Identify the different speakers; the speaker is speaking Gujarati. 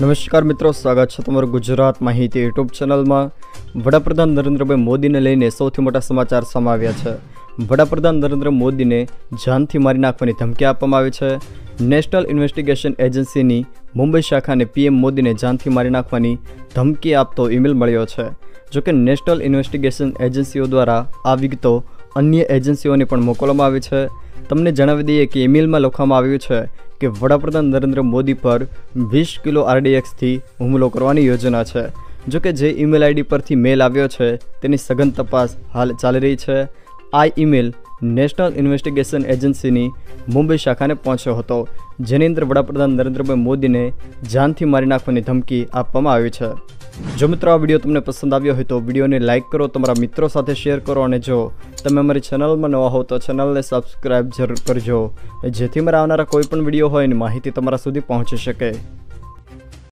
Speaker 1: નમસ્કાર મિત્રો, સ્વાગત છે તમારું ગુજરાત માહિતી યુટ્યુબ ચેનલમાં. વડાપ્રધાન નરેન્દ્રભાઈ મોદીને લઈને સૌથી મોટા સમાચાર સામે આવ્યા છે. વડાપ્રધાન નરેન્દ્ર મોદીને જાનથી મારી નાખવાની ધમકી આપવામાં આવી છે. નેશનલ ઇન્વેસ્ટિગેશન એજન્સીની મુંબઈ શાખાને પીએમ મોદીને જાનથી મારી નાખવાની ધમકી આપતો ઈમેલ મળ્યો છે. જોકે નેશનલ ઇન્વેસ્ટિગેશન એજન્સીઓ દ્વારા આ વિગતો અન્ય એજન્સીઓને પણ મોકલવામાં આવી છે. તમને જણાવી દઈએ કે ઈમેલમાં લખવામાં આવ્યું છે કે વડાપ્રધાન નરેન્દ્ર મોદી પર વીસ કિલો આરડીએક્સથી હુમલો કરવાની યોજના છે. જો કે જે ઈમેલ આઈડી પરથી મેલ આવ્યો છે, તેની સઘન તપાસ હાલ ચાલી રહી છે. આ ઈમેલ નેશનલ ઇન્વેસ્ટિગેશન એજન્સીની મુંબઈ શાખાને પહોંચ્યો હતો, જેની અંદર વડાપ્રધાન નરેન્દ્રભાઈ મોદીને જાનથી મારી નાખવાની ધમકી આપવામાં આવી છે. જો મિત્રો આ વીડિયો તમને પસંદ આવ્યો હોય તો વિડીયોને લાઇક કરો, તમારા મિત્રો સાથે શેર કરો અને જો તમે અમારી ચેનલમાં નવા હો તો ચેનલને સબસ્ક્રાઈબ જરૂર કરજો. જેથી મારા આવનારા કોઈ પણ વીડિયો હોય એની માહિતી તમારા સુધી પહોંચી શકે.